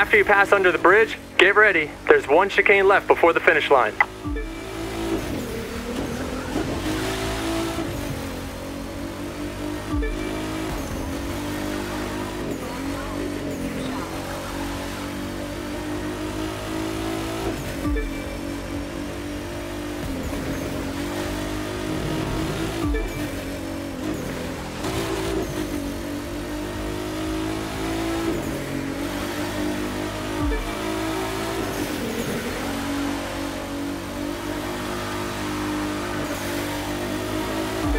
After you pass under the bridge, get ready. There's one chicane left before the finish line.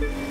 you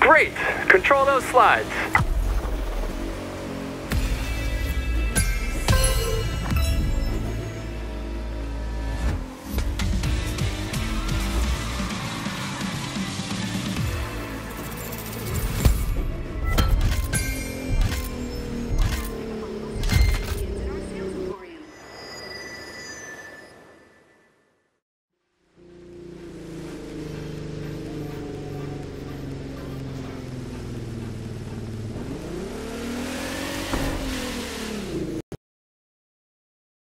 Great! Control those slides.